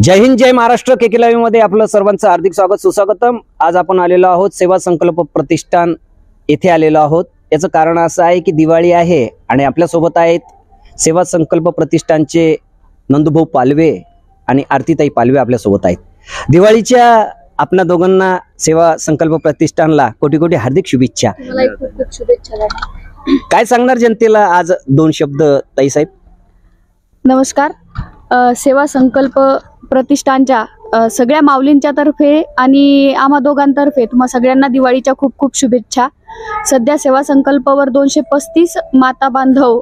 जय हिंद जय महाराष्ट्र. के के मध्ये आपलं सर्वांचं हार्दिक स्वागत सुस्वागतम. आज आपण आलेलो आहोत सेवा संकल्प प्रतिष्ठान येथे आलेलो आहोत. याचं कारण असं आहे की दिवाळी आहे आणि आपल्यासोबत आहेत सेवा संकल्प प्रतिष्ठानचे नंदुभाऊ पालवे आणि आरतीताई पालवे आपल्यासोबत आहेत. दिवाळीच्या आपल्या दोघांना सेवा संकल्प प्रतिष्ठानला कोटी कोटी हार्दिक शुभेच्छा. शुभेच्छा. काय सांगणार जनतेला आज दोन शब्द ताईसाहेब नमस्कार. अ, सेवा संकल्प प्रतिष्ठानच्या सगळ्या माऊलींच्या तर्फे आणि आम्हा दोघांतर्फे तुम्हा सगळ्यांना दिवाळीच्या खूप खूप शुभेच्छा. सध्या सेवा संकल्पवर दोनशे पस्तीस माता बांधव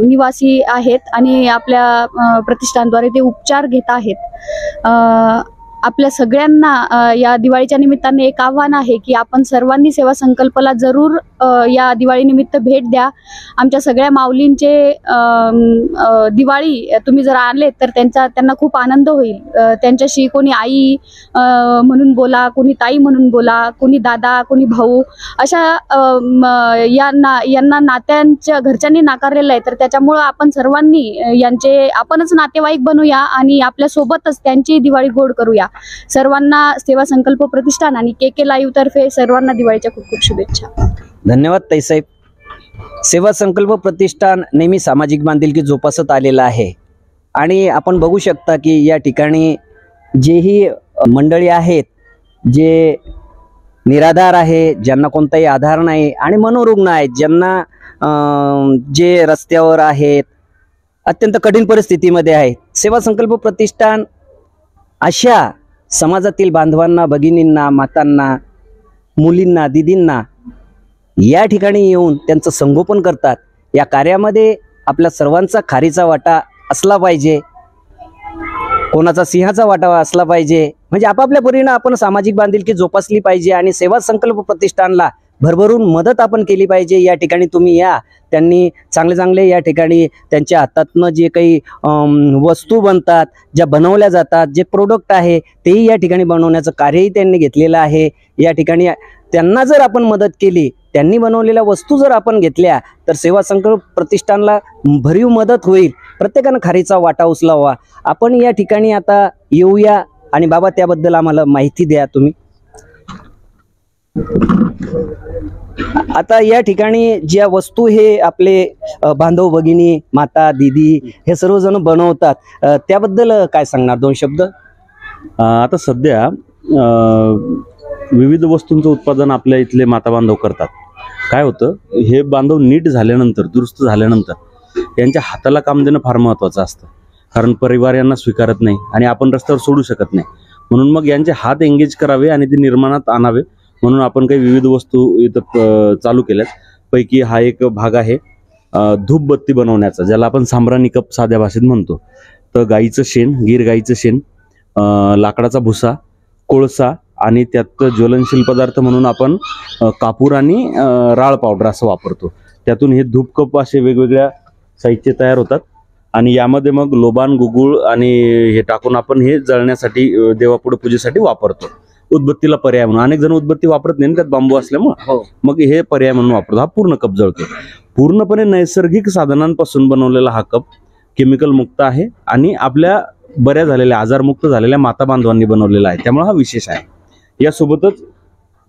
निवासी आहेत आणि आपल्या प्रतिष्ठानद्वारे ते उपचार घेत आहेत. आपल्या सगळ्यांना या दिवाळीच्या निमित्ताने एक आव्हान आहे की आपण सर्वांनी सेवा संकल्पला जरूर या दिवाळीनिमित्त भेट द्या. आमच्या सगळ्या माऊलींचे दिवाळी तुम्ही जर आले तर त्यांचा त्यांना खूप आनंद होईल. त्यांच्याशी कोणी आई म्हणून बोला कोणी ताई म्हणून बोला कोणी दादा कोणी भाऊ अशा अम, यांना यांना नात्यांच्या घरच्यांनी नाकारलेलं आहे. तर त्याच्यामुळं आपण सर्वांनी यांचे आपणच नातेवाईक बनूया आणि आपल्यासोबतच त्यांची दिवाळी गोड करूया. सर्वांना सेवा संकल्प प्रतिष्ठान आणि के के लाईव्ह तर्फे सर्वांना दिवाळीच्या खूप खूप शुभेच्छा. धन्यवाद ताईसाहेब. सेवा संकल्प प्रतिष्ठान नेहमी सामाजिक बांधिलकी जोपासत आलेलं आहे. आणि आपण बघू शकता की या ठिकाणी जेही मंडळी आहेत जे निराधार आहे ज्यांना कोणताही आधार नाही आणि मनोरुग्ण आहेत ज्यांना जे रस्त्यावर आहेत अत्यंत कठीण परिस्थितीमध्ये आहेत. सेवा संकल्प प्रतिष्ठान अशा समाजातील बांधवांना भगिनींना मातांना मुलींना दिदींना या ठिकाणी येऊन त्यांचं संगोपन करतात. या कार्यामध्ये आपल्या सर्वांचा खारीचा वाटा असला पाहिजे. कोणाचा सिंहाचा वाटा असला पाहिजे. म्हणजे आपापल्या परीनं आपण सामाजिक बांधिलकी जोपासली पाहिजे आणि सेवा संकल्प प्रतिष्ठानला भरभरून मदत आपण केली पाहिजे. या ठिकाणी तुम्ही या. त्यांनी चांगले चांगले या ठिकाणी त्यांच्या हातातनं जे काही वस्तू बनतात ज्या बनवल्या जातात जे प्रोडक्ट आहे तेही या ठिकाणी बनवण्याचं कार्यही त्यांनी घेतलेलं आहे. या ठिकाणी त्यांना जर आपण मदत केली त्यांनी बनवलेल्या वस्तू जर आपण घेतल्या तर सेवा संकल्प प्रतिष्ठानला भरीव मदत होईल. प्रत्येकानं खारीचा वाटा उचलावा. आपण या ठिकाणी आता येऊया आणि बाबा त्याबद्दल आम्हाला माहिती द्या तुम्ही. आता या ठिकाणी ज्या वस्तू हे आपले बांधव भगिनी माता दिदी हे सर्वजण बनवतात त्याबद्दल काय सांगणार दोन शब्द? आता सध्या विविध वस्तूंचं उत्पादन आपल्या इथले माता बांधव करतात. काय होतं हे बांधव नीट झाल्यानंतर दुरुस्त झाल्यानंतर यांच्या हाताला काम देणं फार महत्त्वाचं असतं. कारण परिवार यांना स्वीकारत नाही आणि आपण रस्त्यावर सोडू शकत नाही. म्हणून मग यांचे हात एंगेज करावे आणि ते निर्माणात आणावे म्हणून आपण काही विविध वस्तू इथं चालू केल्यात. पैकी हा एक भाग आहे धूपबत्ती बनवण्याचा ज्याला आपण सांब्राणी कप साध्या भाषेत म्हणतो. तर गाईचं शेण गीर गाईचं शेण लाकडाचा भुसा कोळसा आणि त्यात ज्वलनशील पदार्थ म्हणून आपण कापूर आणि राळ पावडर असं वापरतो. त्यातून हे धूप कप असे वेगवेगळ्या साहित्य तयार होतात आणि यामध्ये मग लोबान गुगुळ आणि हे टाकून आपण हे जळण्यासाठी देवापुढे पूजेसाठी वापरतो. उदबत्तीला पर्याय म्हणून. अनेक जण उदबत्ती वापरत नाही त्यात बांबू असल्यामुळं. हो. मग हे पर्याय म्हणून वापरतो. हा पूर्ण कप जळतो. पूर्णपणे नैसर्गिक साधनांपासून बनवलेला हा कप केमिकल मुक्त आहे आणि आपल्या बऱ्या झालेल्या आजारमुक्त झालेल्या माता बांधवांनी बनवलेला आहे. त्यामुळे हा विशेष आहे. यासोबतच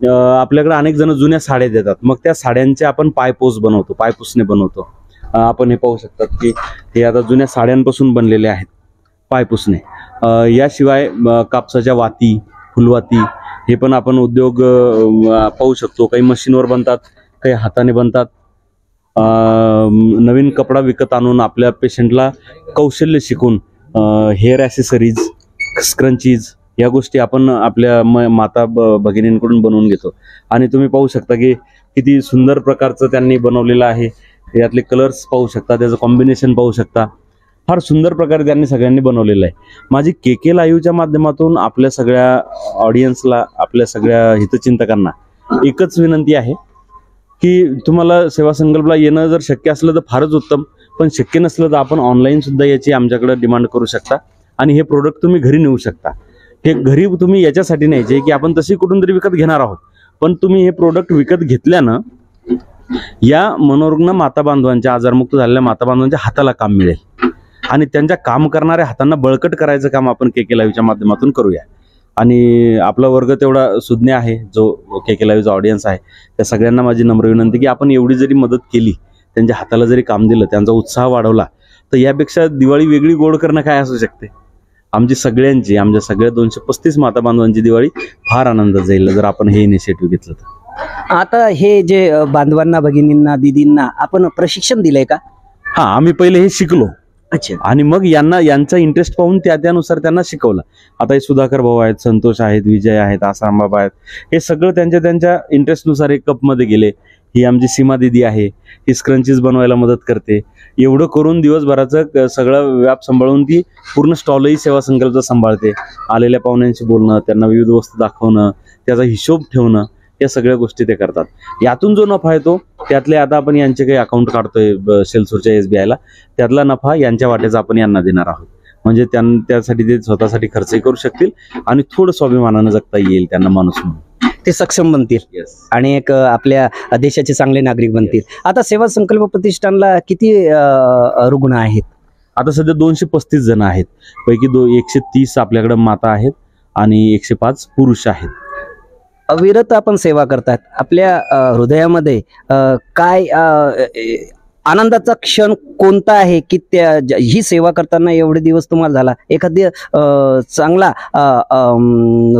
आपल्याकडे अनेक जण जुन्या साड्या देतात. मग त्या साड्यांचे आपण पायपोस बनवतो. पायपुसणे बनवतो. आपण हे पाहू शकतात की हे आता जुन्या साड्यांपासून बनलेले आहेत पायपुसणे अं, याशिवाय कापसाच्या वाती फुलवाती हे पण आपण उद्योग पाहू शकतो. काही मशीनवर बनतात काही हाताने बनतात. नवीन कपडा विकत आणून आपल्या पेशंटला कौशल्य शिकून हेअर ॲसेसरीज स्क्रंचीज या गोष्टी आपण आपल्या म माता ब भगिनींकडून बनवून घेतो. आणि तुम्ही पाहू शकता की किती सुंदर प्रकारचं त्यांनी बनवलेलं आहे. यातले कलर्स पाहू शकता त्याचं कॉम्बिनेशन पाहू शकता. फार सुंदर प्रकारे त्यांनी सगळ्यांनी बनवलेलं आहे. माझी के के लाईव्हच्या माध्यमातून आपल्या सगळ्या ऑडियन्सला आपल्या सगळ्या हितचिंतकांना एकच विनंती आहे की तुम्हाला सेवा संकल्पला येणं जर शक्य असलं तर फारच उत्तम पण शक्य नसलं तर आपण ऑनलाईन सुद्धा याची आमच्याकडे डिमांड करू शकता आणि हे प्रोडक्ट तुम्ही घरी नेऊ शकता. हे घरी तुम्ही याच्यासाठी न्यायचे की आपण तशी कुठून तरी विकत घेणार आहोत. पण तुम्ही हे प्रोडक्ट विकत घेतल्यानं या मनोरुग्ण माता बांधवांच्या आजारमुक्त झालेल्या माता बांधवांच्या हाताला काम मिळेल. आणि त्यांच्या काम करणाऱ्या हातांना बळकट करायचं काम आपण के के लाईव्हच्या माध्यमातून करूया. आणि आपला वर्ग तेवढा सुज्ञ आहे जो के के लाईव्हचा ऑडियन्स आहे त्या सगळ्यांना माझी नम्र विनंती की आपण एवढी जरी मदत केली त्यांच्या हाताला जरी काम दिलं त्यांचा उत्साह वाढवला तर यापेक्षा दिवाळी वेगळी गोड करणं काय असू शकते? आमची सगळ्यांची आमच्या सगळ्या दोनशे पस्तीस माता बांधवांची दिवाळी फार आनंदात जाईल जर आपण हे इनिशिएटिव्ह घेतलं तर. आता हे जे बांधवांना भगिनींना दिदींना आपण प्रशिक्षण दिलंय का? हा आम्ही पहिले हे शिकलो. अच्छा. आणि मग यांना यांचा इंटरेस्ट पाहून त्या त्यानुसार त्यांना शिकवलं. आता हे सुधाकर भाऊ आहेत संतोष आहेत विजय आहेत आसाम बाबा आहेत. हे सगळं त्यांच्या त्यांच्या इंटरेस्टनुसार एक कपमध्ये गेले. ही आमची सीमा दिदी आहे. ही स्क्रंचीज बनवायला मदत करते. एवढं करून दिवसभराचं क- सगळं व्याप सांभाळून ती पूर्ण स्टॉलही सेवा संकल्प सांभाळते. आलेल्या पाहुण्यांशी बोलणं त्यांना विविध वस्तू दाखवणं त्याचा हिशोब ठेवणं. या सगळ्या गोष्टी ते करतात. यातून जो नफा येतो त्यातले आता आपण यांचे काही अकाउंट काढतोय सेल्सोरच्या एस बी आयला त्यातला नफा यांच्या वाट्याचा आपण यांना देणार आहोत. म्हणजे त्यां त्यासाठी ते स्वतःसाठी खर्चही करू शकतील आणि थोडं स्वाभिमानानं जगता येईल त्यांना माणूस म्हणून. ते सक्षम बनतील. आणि एक आपल्या देशाचे चांगले नागरिक बनतील. आता सेवा संकल्प प्रतिष्ठानला किती रुग्ण आहेत? आता सध्या दोनशे पस्तीस जण आहेत. पैकी दो एकशे तीस आपल्याकडे माता आहेत आणि एकशे पाच पुरुष आहेत. अविरत आपण सेवा करतात आपल्या हृदयामध्ये काय आनंदाचा क्षण कोणता आहे की त्या ही सेवा करताना एवढे दिवस तुम्हाला झाला? एखादी चांगला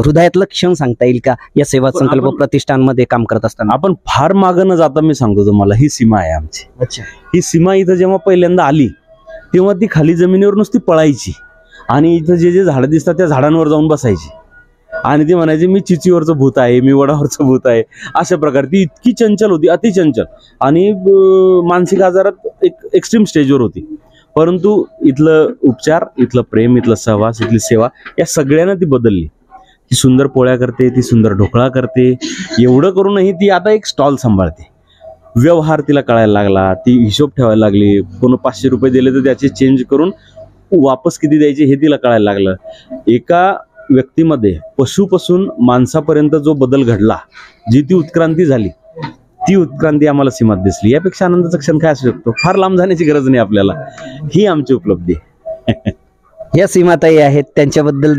हृदयातलं क्षण सांगता येईल का? या सेवा संकल्प प्रतिष्ठानमध्ये काम करत असताना. आपण फार मागं न जाता मी सांगतो तुम्हाला ही सीमा आहे आमची. अच्छा. ही सीमा इथं जेव्हा पहिल्यांदा आली तेव्हा ती खाली जमिनीवर नुसती पळायची. आणि इथं जे जे झाडं दिसतात त्या झाडांवर जाऊन बसायची. आणि ती म्हणायची मी चिचीवरचं भूत आहे मी वडावरचं भूत आहे. अशा प्रकारे ती इतकी चंचल होती अतिचंचल आणि मानसिक आजारात एक एक्स्ट्रीम स्टेजवर होती. परंतु इथलं उपचार इथलं प्रेम इथलं सहवास इथली सेवा या सगळ्यांना ती बदलली. ती सुंदर पोळ्या करते ती सुंदर ढोकळा करते. एवढं करूनही ती आता एक स्टॉल सांभाळते. व्यवहार तिला कळायला लागला ती हिशोब ठेवायला लागली. कोण पाचशे रुपये दिले तर त्याचे चेंज करून वापस किती द्यायचे हे तिला कळायला लागलं. एका व्यक्तीमध्ये पशुपासून माणसापर्यंत जो बदल घडला जी ती उत्क्रांती झाली ती उत्क्रांती आम्हाला सीमात दिसली. यापेक्षा आनंदाचा क्षण काय असू शकतो? फार लांब जाण्याची गरज नाही आपल्याला. ही आमची उपलब्धी या सीमाताई आहेत. त्यांच्याबद्दल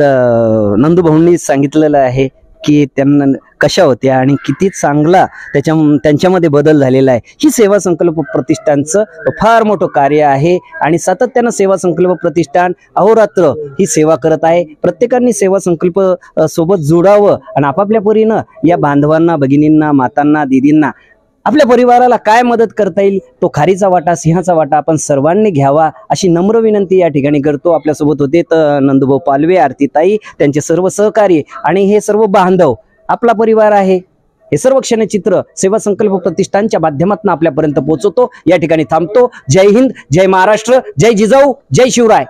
नंदू भाऊंनी सांगितलेलं आहे. की त्यांना कशा होत्या आणि किती चांगला त्याच्या त्यांच्यामध्ये बदल झालेला आहे. ही सेवा संकल्प प्रतिष्ठानचं फार मोठं कार्य आहे आणि सातत्यानं सेवा संकल्प प्रतिष्ठान अहोरात्र ही सेवा करत आहे. प्रत्येकाने सेवा संकल्प सोबत जोडावं आणि आपापल्या परीनं या बांधवांना भगिनींना मातांना दिदींना आपल्या परिवाराला काय मदत करता येईल? तो खारीचा वाटा सिंहाचा वाटा आपण सर्वांनी घ्यावा अशी नम्र विनंती या ठिकाणी करतो. आपल्यासोबत होते तर नंदुभाऊ पालवे आरतीताई त्यांचे सर्व सहकारी आणि हे सर्व बांधव. आपला परिवार आहे. हे सर्व क्षणचित्र सेवा संकल्प प्रतिष्ठानच्या माध्यमातून आपल्यापर्यंत पोहोचवतो. या ठिकाणी थांबतो. जय हिंद जय महाराष्ट्र जय जिजाऊ जय शिवराय.